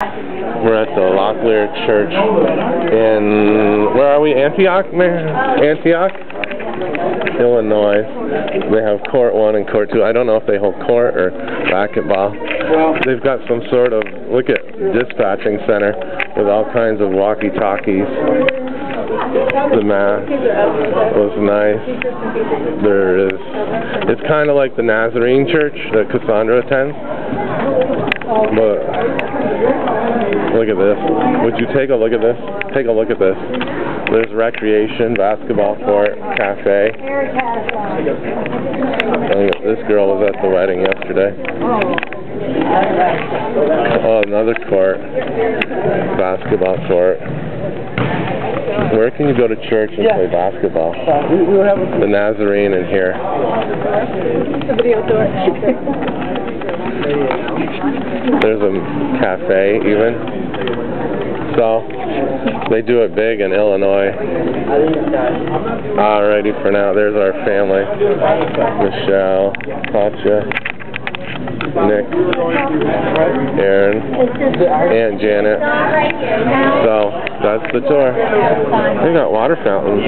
We're at the Locklear Church in, where are we, Antioch? Antioch? Illinois. They have court one and court two. I don't know if they hold court or racquetball. They've got some sort of, look at dispatching center with all kinds of walkie-talkies. The mass was nice. There is, it's kind of like the Nazarene church that Cassandra attends. But Look at this. Would you take a look at this? Take a look at this. There's recreation, basketball court, cafe. This girl was at the wedding yesterday. Oh, another court. Basketball court. Where can you go to church and play basketball? The Nazarene in here. There's a cafe even. So, they do it big in Illinois. Alrighty for now, there's our family. Michelle, Katja, Nick, Aaron, and Janet. So, that's the tour. They got water fountains.